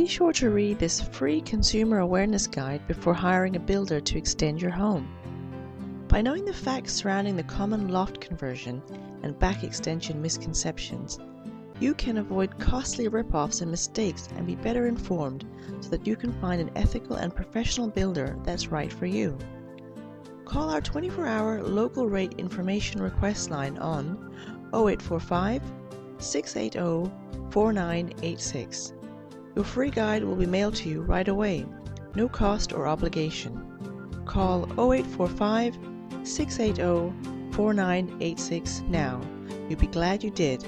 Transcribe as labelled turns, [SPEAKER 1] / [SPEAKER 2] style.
[SPEAKER 1] Be sure to read this free consumer awareness guide before hiring a builder to extend your home. By knowing the facts surrounding the common loft conversion and back extension misconceptions, you can avoid costly rip-offs and mistakes and be better informed so that you can find an ethical and professional builder that's right for you. Call our 24-hour local rate information request line on 0845 680 4986. Your free guide will be mailed to you right away, no cost or obligation. Call 0845 680 4986 now. You'll be glad you did.